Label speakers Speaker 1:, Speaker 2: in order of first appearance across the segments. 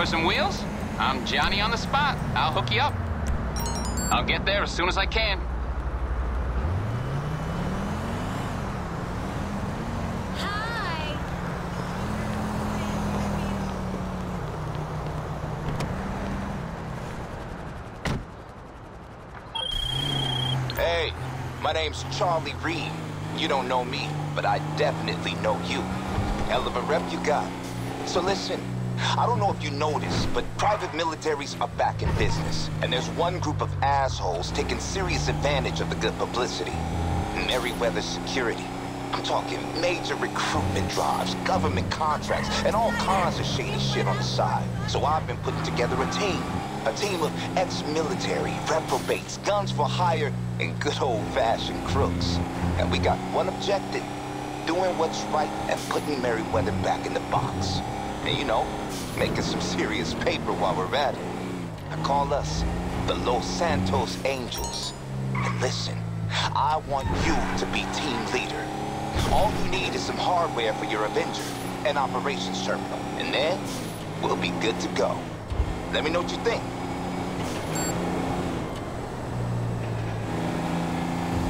Speaker 1: for some wheels? I'm Johnny on the spot. I'll hook you up. I'll get there as soon as I can.
Speaker 2: Hi.
Speaker 3: Hey, my name's Charlie Reed. You don't know me, but I definitely know you. Hell of a rep you got. So listen, I don't know if you noticed, but private militaries are back in business. And there's one group of assholes taking serious advantage of the good publicity. Merryweather Security. I'm talking major recruitment drives, government contracts, and all kinds of shady shit on the side. So I've been putting together a team. A team of ex-military, reprobates, guns for hire, and good old-fashioned crooks. And we got one objective. Doing what's right and putting Merryweather back in the box. And you know, making some serious paper while we're at it. I call us the Los Santos Angels. And listen, I want you to be team leader. All you need is some hardware for your Avenger, an operations terminal, and then we'll be good to go. Let me know what you think.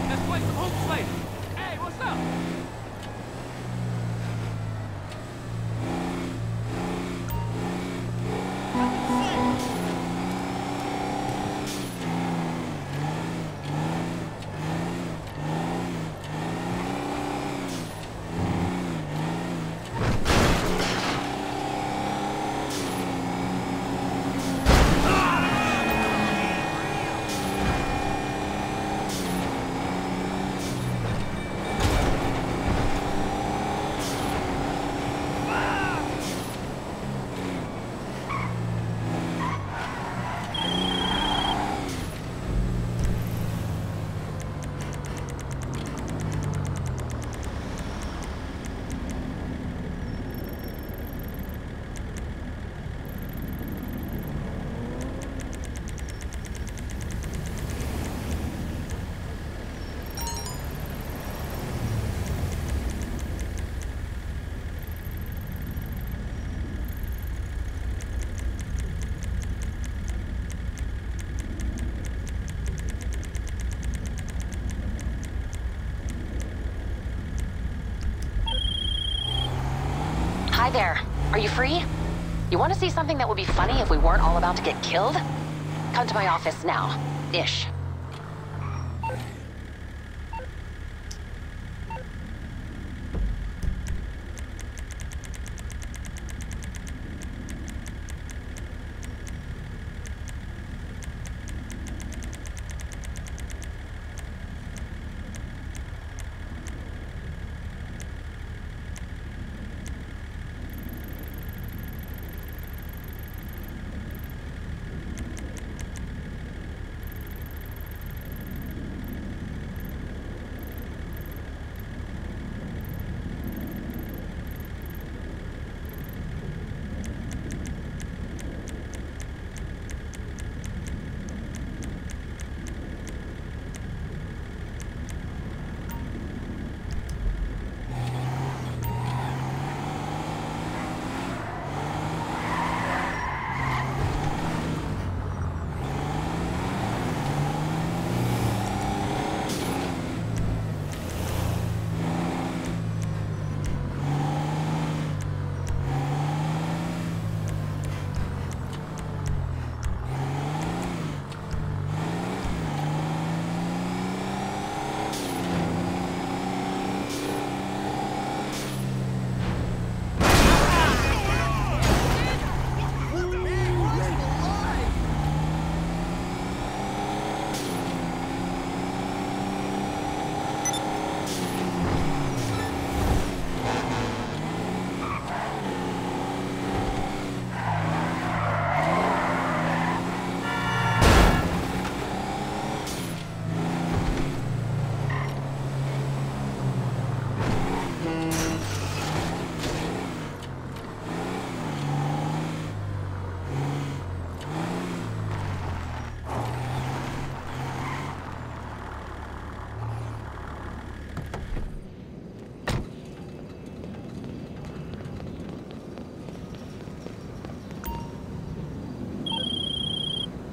Speaker 4: Let's play some hoops later. Hey, what's up?
Speaker 5: Hi there. Are you free? You want to see something that would be funny if we weren't all about to get killed? Come to my office now. Ish.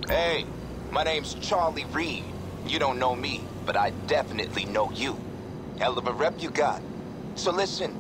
Speaker 3: Hey, my name's Charlie Reed. You don't know me, but I definitely know you. Hell of a rep you got. So listen,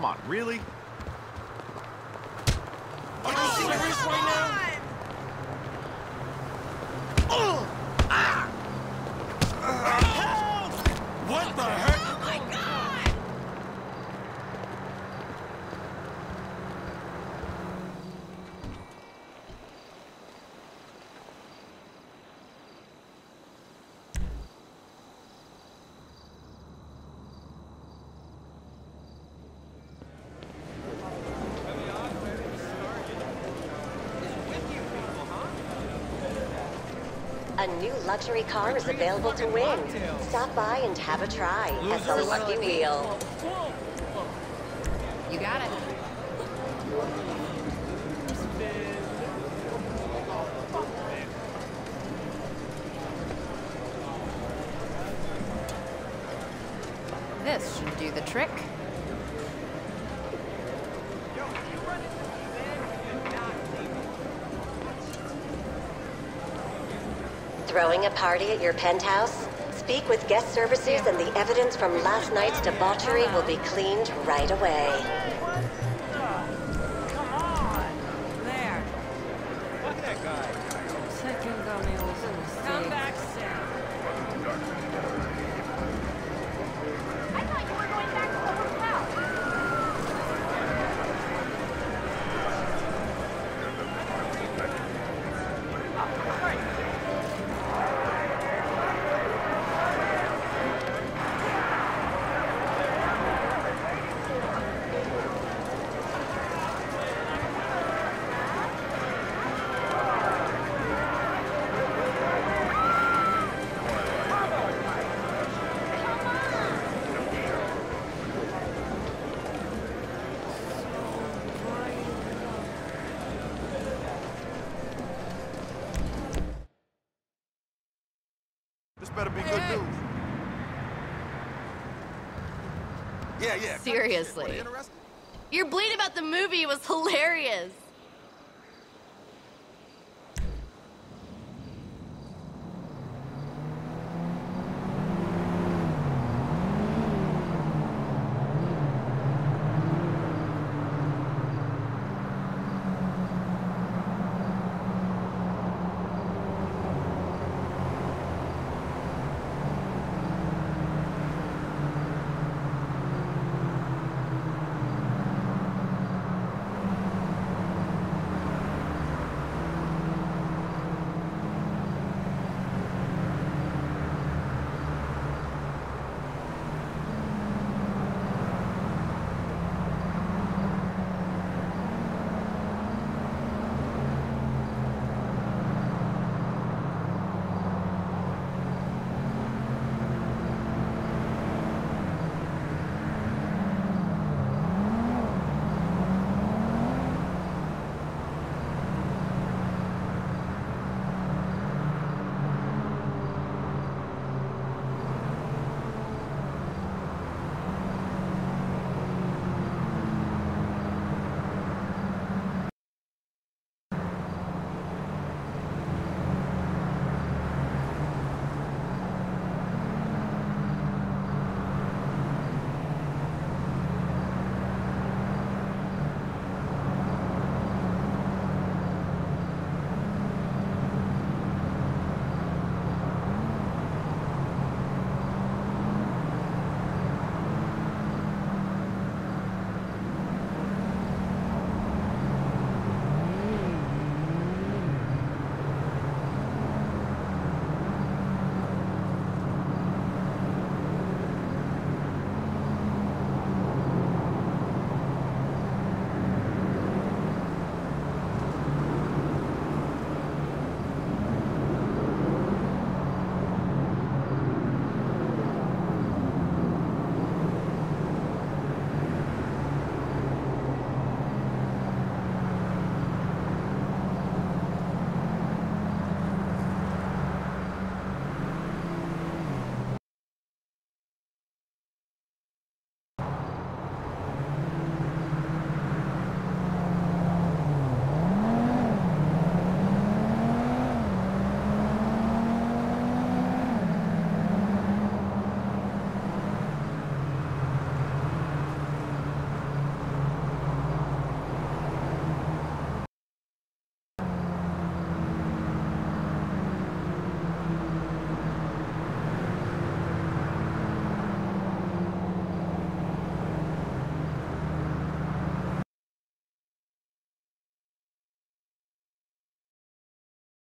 Speaker 6: come on, really?
Speaker 7: Are you serious right now? What the heck?
Speaker 8: A new luxury car is available to win. Stop by and have a try at the Lucky Wheel.
Speaker 5: You got it. This should do the trick.
Speaker 8: Throwing a party at your penthouse? Speak with guest services and the evidence from last night's debauchery will be cleaned right away.
Speaker 7: Better be good news. Yeah, yeah.
Speaker 9: Seriously.
Speaker 7: Interested?
Speaker 9: Your bleed about the movie was hilarious.